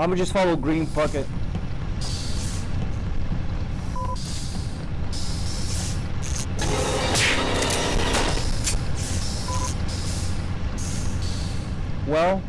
I'ma just follow green, fuck it. Well,